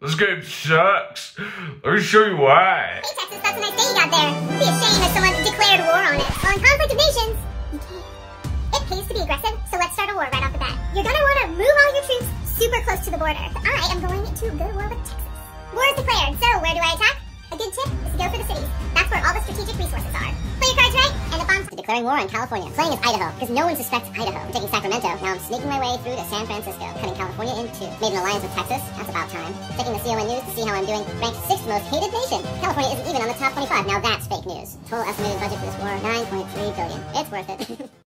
This game sucks. Let me show you why. Hey, Texas, that's a nice day you got there. It'd be a shame if someone declared war on it. In conflict nations. It pays to be aggressive, so let's start a war right off the bat. You're gonna want to move all your troops super close to the border. I am going to go to war with Texas. War is declared, so where do I attack? A good tip is to go for the cities. That's where all the strategic resources are. Play your cards right, and the bombs. Declaring war on California. Playing as Idaho, because no one suspects Idaho. I'm taking Sacramento. Now I'm sneaking my way through to San Francisco, cutting California in. Made an alliance with Texas. That's about time. Checking the CON news to see how I'm doing. Ranked sixth most hated nation. California isn't even on the top 25. Now that's fake news. Total estimated budget for this war, 9.3 billion. It's worth it.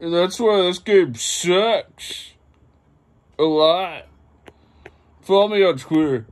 And that's why this game sucks. A lot. Follow me on Twitter.